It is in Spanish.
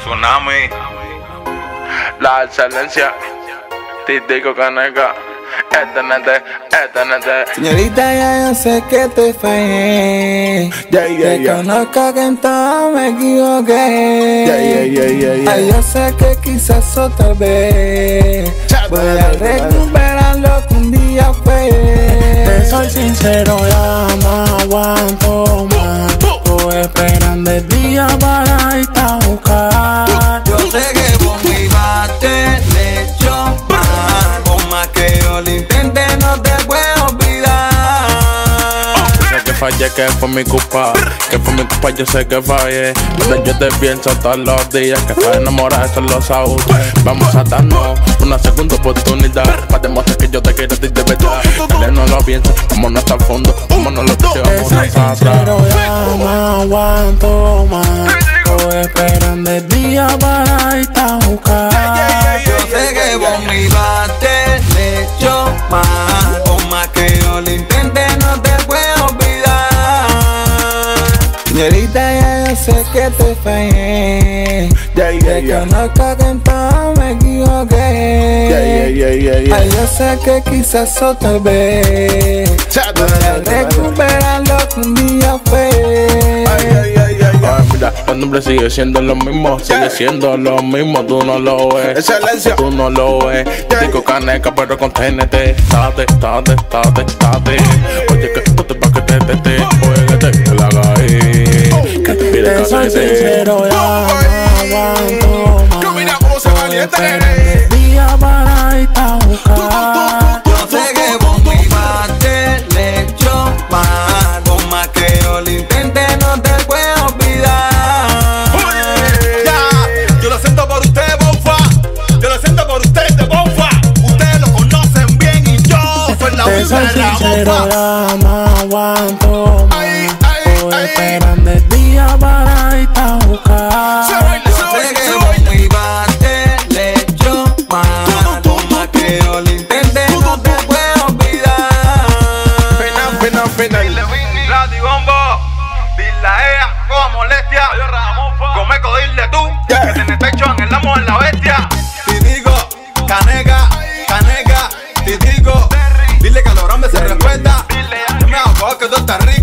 Tsunami. La excelencia. Titico Caneca. Eternete, eternete. Señorita, ya yo sé que te fallé. Yeah, yeah, yeah. conozco que en todo me equivoqué. Yeah, yeah, yeah, yeah, yeah. Ay, yo sé que quizás otra vez Chata, voy a recuperar lo intente, no te puedo olvidar. Sé que fallé, que fue mi culpa. Que fue mi culpa, yo sé que fallé. Pero yo te pienso todos los días. Que estoy enamorada, eso lo sabes. Vamos a darnos una segunda oportunidad. Para demostrar que yo te quiero a ti de verdad. Dale, no lo pienses, como no está al fondo. Como no lo Te llevamos soy atrás. sincero, ya no aguanto más. Estoy esperando el día para irte Señorita, ya yo sé que te fallé. Yeah, yeah, Te yeah. conozco que en todo me equivoqué. Yeah, yeah, yeah, yeah, yeah. Ay, yo sé que quizás otra vez Chata, voy a dale, dale. recuperar lo que un día fue. Ay, ay, ay. Ay, mira, el nombre sigue siendo lo mismo, sigue siendo lo mismo, tú no lo ves. Excelencia. Tú no lo ves. Digo caneca, pero con TNT. Tate, tate, tate, tate. Oye, que tú te vas que te, te, te. Soy sincero, ya no aguanto más. Yo mira cómo se calienta, Estoy nene. esperando el día para irte a buscar. Yo sé que vos me tener yo más. Por más que yo lo intente, no te puedo olvidar. Ya, yo lo siento por usted, Bonfa. Yo lo siento por usted, de Bonfa. Ustedes lo conocen bien y yo soy la vida de la sincero, Bonfa. ya no aguanto aunque no lo intente, no te puedo olvidar. Pena, pena, pena. Radio Bombo, dile a ella, molestia. Come codirle tú, que te techo en el amo en la bestia. Te digo, canega, canega, te digo, dile que a los hombres se respeta. No me hago que tú estás rico.